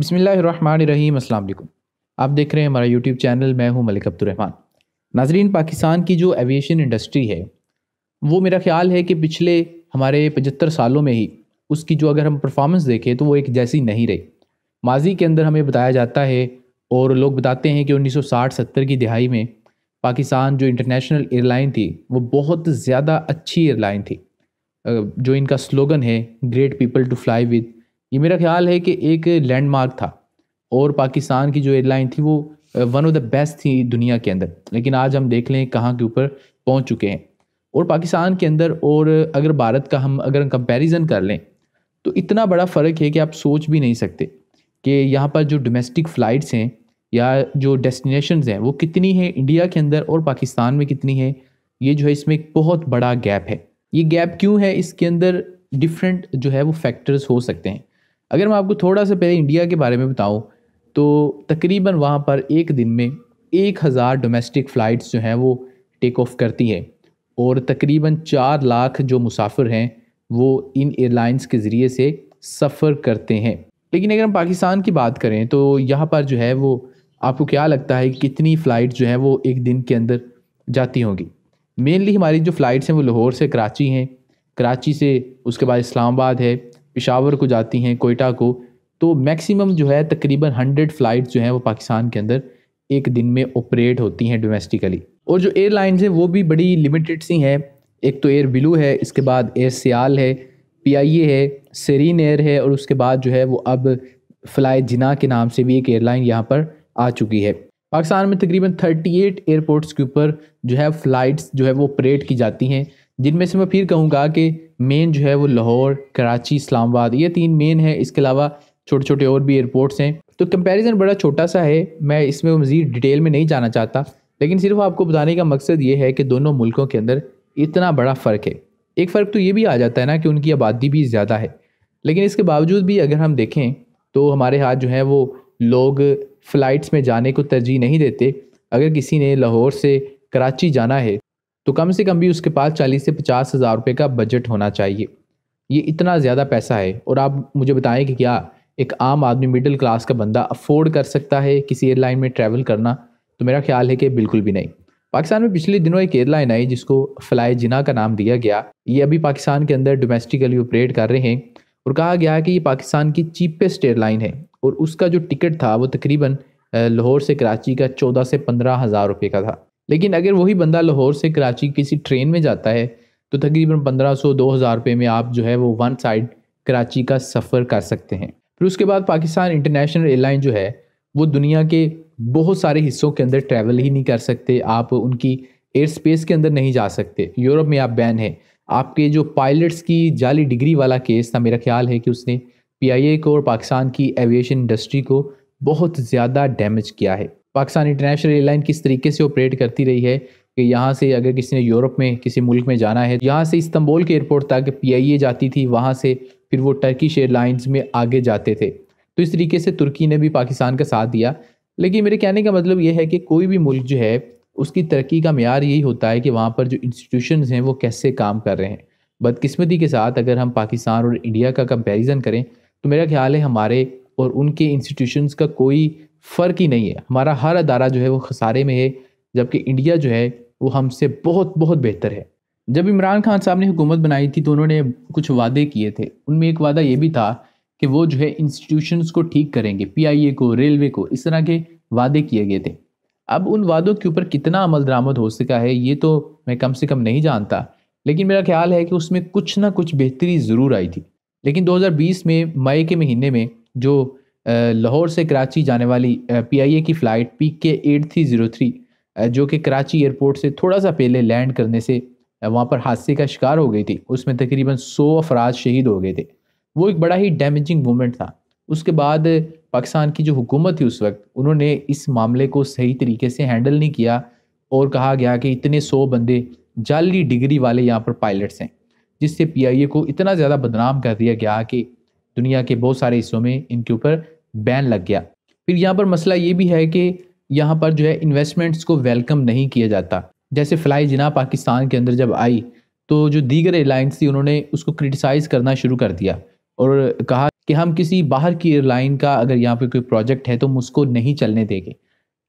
बिसमीम अल्लाम आप देख रहे हैं हमारा यूट्यूब चैनल मैं हूँ मलिक अब्दुलरहमान नाजरीन, पाकिस्तान की जो एविएशन इंडस्ट्री है, वो मेरा ख्याल है कि पिछले हमारे पचहत्तर सालों में ही उसकी जो अगर हम परफॉर्मेंस देखें तो वो एक जैसी नहीं रही। माजी के अंदर हमें बताया जाता है और लोग बताते हैं कि 1960-70 की दिहाई में पाकिस्तान जो इंटरनेशनल एयरलाइन थी, वो बहुत ज़्यादा अच्छी एयरलाइन थी। जो इनका स्लोगन है great people to fly with ये मेरा ख्याल है कि एक लैंडमार्क था और पाकिस्तान की जो एयरलाइन थी वो वन ऑफ़ द बेस्ट थी दुनिया के अंदर। लेकिन आज हम देख लें कहाँ के ऊपर पहुँच चुके हैं। और पाकिस्तान के अंदर और अगर भारत का हम, अगर कंपैरिजन कर लें तो इतना बड़ा फ़र्क है कि आप सोच भी नहीं सकते कि यहाँ पर जो डोमेस्टिक फ़्लाइट्स हैं या जो डेस्टिनेशंस हैं, वो कितनी है इंडिया के अंदर और पाकिस्तान में कितनी है, ये जो है इसमें एक बहुत बड़ा गैप है। ये गैप क्यों है? इसके अंदर डिफरेंट जो है वो फैक्टर्स हो सकते हैं। अगर मैं आपको थोड़ा सा पहले इंडिया के बारे में बताऊँ तो तकरीबन वहाँ पर एक दिन में एक हज़ार डोमेस्टिक फ़्लाइट्स जो हैं वो टेक ऑफ़ करती हैं। और तकरीबन चार लाख जो मुसाफिर हैं, वो इन एयरलाइंस के ज़रिए से सफ़र करते हैं। लेकिन अगर हम पाकिस्तान की बात करें तो यहाँ पर जो है वो आपको क्या लगता है कितनी फ़्लाइट जो है वो एक दिन के अंदर जाती होंगी? मेनली हमारी जो फ़्लाइट्स हैं वो लाहौर से कराची हैं। कराची से उसके बाद इस्लामाबाद है। पिशावर को जाती हैं, कोयटा को तो मैक्सिमम जो है तकरीबन हंड्रेड फ़्लाइट जो हैं वो पाकिस्तान के अंदर एक दिन में ऑपरेट होती हैं डोमेस्टिकली। और जो एयरलाइंस हैं वो भी बड़ी लिमिटेड सी हैं। एक तो एयर ब्लू है, इसके बाद एयर सियाल है पी आई ए है, सेरीन एयर है और उसके बाद जो है वो अब फ़्लाई जिना के नाम से भी एक एयरलाइन यहाँ पर आ चुकी है। पाकिस्तान में तकरीबन 38 एयरपोर्ट्स के ऊपर जो है फ़्लाइट्स जो है वो ऑपरेट की जाती हैं। जिनमें से मैं फिर कहूँगा कि मेन जो है वो लाहौर, कराची, इस्लामाबाद, ये तीन मेन है। इसके अलावा छोटे छोटे और भी एयरपोर्ट्स हैं। तो कंपैरिजन बड़ा छोटा सा है। मैं इसमें मज़ीद डिटेल में नहीं जाना चाहता। लेकिन सिर्फ़ आपको बताने का मकसद ये है कि दोनों मुल्कों के अंदर इतना बड़ा फ़र्क है। एक फ़र्क तो ये भी आ जाता है ना कि उनकी आबादी भी ज़्यादा है। लेकिन इसके बावजूद भी अगर हम देखें तो हमारे हाथ जो है वो लोग फ़्लाइट्स में जाने को तरजीह नहीं देते। अगर किसी ने लाहौर से कराची जाना है तो कम से कम भी उसके पास चालीस से पचास हज़ार रुपये का बजट होना चाहिए। ये इतना ज़्यादा पैसा है और आप मुझे बताएँ कि क्या एक आम आदमी मिडिल क्लास का बंदा अफोर्ड कर सकता है किसी एयरलाइन में ट्रैवल करना? तो मेरा ख्याल है कि बिल्कुल भी नहीं। पाकिस्तान में पिछले दिनों एक एयरलाइन आई जिसको फ्लाई जिना का नाम दिया गया। ये अभी पाकिस्तान के अंदर डोमेस्टिकली ऑपरेट कर रहे हैं और कहा गया है कि ये पाकिस्तान की चीपेस्ट एयरलाइन है और उसका जो टिकट था वो तकरीबन लाहौर से कराची का चौदह से पंद्रह हज़ार रुपये का था। लेकिन अगर वही बंदा लाहौर से कराची किसी ट्रेन में जाता है तो तकरीबन पंद्रह सौ, दो हज़ार रुपये में आप जो है वो वन साइड कराची का सफ़र कर सकते हैं। फिर उसके बाद पाकिस्तान इंटरनेशनल एयरलाइन जो है, वो दुनिया के बहुत सारे हिस्सों के अंदर ट्रैवल ही नहीं कर सकते। आप उनकी एयर स्पेस के अंदर नहीं जा सकते। यूरोप में आप बैन है। आपके जो पायलट्स की जाली डिग्री वाला केस था, मेरा ख्याल है कि उसने पीआईए को और पाकिस्तान की एविएशन इंडस्ट्री को बहुत ज़्यादा डैमेज किया है। पाकिस्तान इंटरनेशनल एयरलाइन किस तरीके से ऑपरेट करती रही है कि यहाँ से अगर किसी ने यूरोप में, किसी मुल्क में जाना है, यहाँ से इस्तंबुल के एयरपोर्ट तक पी जाती थी, वहाँ से फिर वो टर्किश एयरलाइंस में आगे जाते थे। तो इस तरीके से तुर्की ने भी पाकिस्तान का साथ दिया। लेकिन मेरे कहने का मतलब ये है कि कोई भी मुल्क जो है, उसकी तरक्की का मैार यही होता है कि वहाँ पर जो इंस्टीट्यूशन हैं, वो कैसे काम कर रहे हैं। बदकिस्मती के साथ अगर हम पाकिस्तान और इंडिया का कंपेरिज़न करें तो मेरा ख्याल है हमारे और उनके इंस्टीट्यूशंस का कोई फ़र्क ही नहीं है। हमारा हर अदारा जो है वो खसारे में है, जबकि इंडिया जो है वो हमसे बहुत बहुत बेहतर है। जब इमरान खान साहब ने हुकूमत बनाई थी तो उन्होंने कुछ वादे किए थे। उनमें एक वादा ये भी था कि वो जो है इंस्टीट्यूशंस को ठीक करेंगे पीआईए को रेलवे को, इस तरह के वादे किए गए थे। अब उन वादों के ऊपर कितना अमल दरामद हो सका है, ये तो मैं कम से कम नहीं जानता, लेकिन मेरा ख्याल है कि उसमें कुछ ना कुछ बेहतरी ज़रूर आई थी। लेकिन 2020 में मई के महीने में जो लाहौर से कराची जाने वाली पीआईए की flight P K eight three zero three जो कि कराची एयरपोर्ट से थोड़ा सा पहले लैंड करने से वहाँ पर हादसे का शिकार हो गई थी। उसमें तकरीबन सौ अफराज शहीद हो गए थे। वो एक बड़ा ही डैमेजिंग मोमेंट था। उसके बाद पाकिस्तान की जो हुकूमत थी उस वक्त, उन्होंने इस मामले को सही तरीके से हैंडल नहीं किया और कहा गया कि इतने सौ बंदे जाली डिग्री वाले यहाँ पर पायलट्स हैं, जिससे पीआईए को इतना ज़्यादा बदनाम कर दिया गया कि दुनिया के बहुत सारे हिस्सों में इनके ऊपर बैन लग गया। फिर यहाँ पर मसला ये भी है कि यहाँ पर जो है इन्वेस्टमेंट्स को वेलकम नहीं किया जाता। जैसे फ़्लाई जिना पाकिस्तान के अंदर जब आई तो जो दीगर एयरलाइंस थी, उन्होंने उसको क्रिटिसाइज़ करना शुरू कर दिया और कहा कि हम किसी बाहर की एयरलाइन का अगर यहाँ पे कोई प्रोजेक्ट है तो हम उसको नहीं चलने देंगे।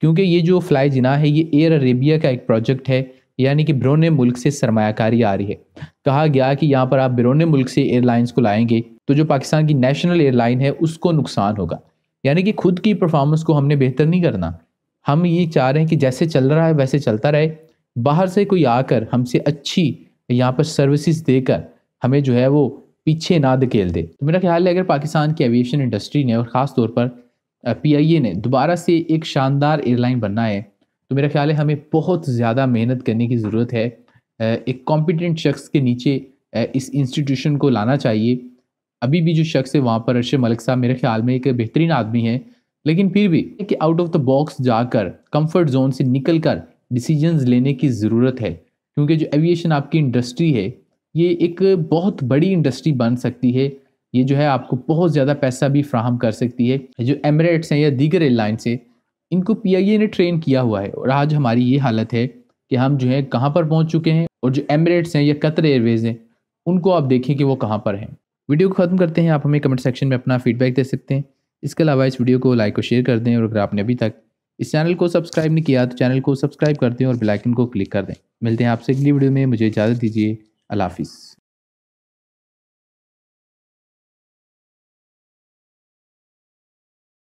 क्योंकि ये जो फ्लाई जिना है, ये एयर अरेबिया का एक प्रोजेक्ट है, यानी कि बिरोन मुल्क से सरमाकारी आ रही है। कहा गया कि यहाँ पर आप बिरोन मुल्क से एयरलाइंस को लाएँगे तो जो पाकिस्तान की नेशनल एयरलाइन है, उसको नुकसान होगा। यानी कि खुद की परफॉर्मेंस को हमने बेहतर नहीं करना। हम ये चाह रहे हैं कि जैसे चल रहा है, वैसे चलता रहे। बाहर से कोई आकर हमसे अच्छी यहाँ पर सर्विसेज़ देकर हमें जो है वो पीछे ना धकेल दे। तो मेरा ख्याल है, अगर पाकिस्तान की एविएशन इंडस्ट्री ने और ख़ास तौर पर पीआईए ने दोबारा से एक शानदार एयरलाइन बनना है तो मेरा ख्याल है हमें बहुत ज़्यादा मेहनत करने की ज़रूरत है। एक कॉम्पिटेंट शख्स के नीचे इस इंस्टीट्यूशन को लाना चाहिए। अभी भी जो शख्स है, वहाँ पर अरशद मलिक साहब मेरे ख्याल में एक बेहतरीन आदमी है, लेकिन फिर भी कि आउट ऑफ़ द बॉक्स जाकर कंफर्ट जोन से निकल कर डिसीजंस लेने की ज़रूरत है। क्योंकि जो एविएशन आपकी इंडस्ट्री है, ये एक बहुत बड़ी इंडस्ट्री बन सकती है। ये जो है आपको बहुत ज़्यादा पैसा भी फ्राहम कर सकती है। जो एमरेट्स हैं या दीगर एयरलाइंस हैं, इनको पी ने ट्रेन किया हुआ है और आज हमारी ये हालत है कि हम जो है कहाँ पर पहुँच चुके हैं और जो एमरेट्स हैं या कतर एयरवेज़ हैं, उनको आप देखें कि वो कहाँ पर हैं। वीडियो को ख़त्म करते हैं। आप हमें कमेंट सेक्शन में अपना फीडबैक दे सकते हैं। इसके अलावा इस वीडियो को लाइक और शेयर कर दें और अगर आपने अभी तक इस चैनल को सब्सक्राइब नहीं किया तो चैनल को सब्सक्राइब कर दें और बेलाइकन को क्लिक कर दें। मिलते हैं आपसे अगली वीडियो में। मुझे इजाज़त दीजिए। अल्लाह हाफिज़।